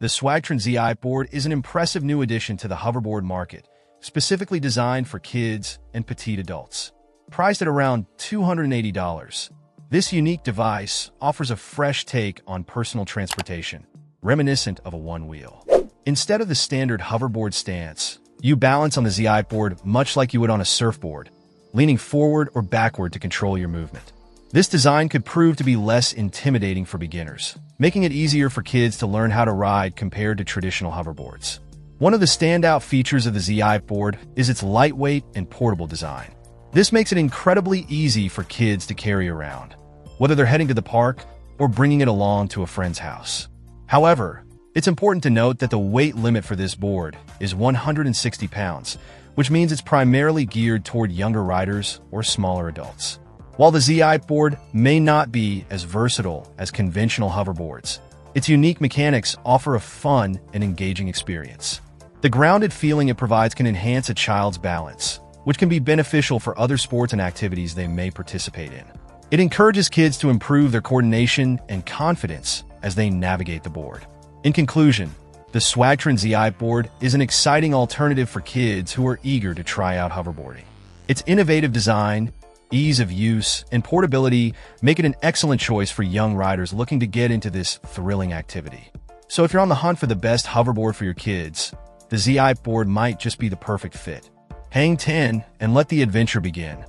The Swagtron ZIPboard is an impressive new addition to the hoverboard market, specifically designed for kids and petite adults. Priced at around $280, this unique device offers a fresh take on personal transportation, reminiscent of a one-wheel. Instead of the standard hoverboard stance, you balance on the ZIPboard much like you would on a surfboard, leaning forward or backward to control your movement. This design could prove to be less intimidating for beginners, making it easier for kids to learn how to ride compared to traditional hoverboards. One of the standout features of the ZIPboard is its lightweight and portable design. This makes it incredibly easy for kids to carry around, whether they're heading to the park or bringing it along to a friend's house. However, it's important to note that the weight limit for this board is 160 pounds, which means it's primarily geared toward younger riders or smaller adults. While the ZIPboard may not be as versatile as conventional hoverboards, its unique mechanics offer a fun and engaging experience. The grounded feeling it provides can enhance a child's balance, which can be beneficial for other sports and activities they may participate in. It encourages kids to improve their coordination and confidence as they navigate the board. In conclusion, the Swagtron ZIPboard is an exciting alternative for kids who are eager to try out hoverboarding. Its innovative design, Ease of use and portability make it an excellent choice for young riders looking to get into this thrilling activity. So if you're on the hunt for the best hoverboard for your kids, the ZIPboard might just be the perfect fit. Hang 10 and let the adventure begin.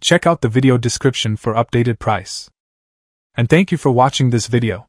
Check out the video description for updated price. And thank you for watching this video.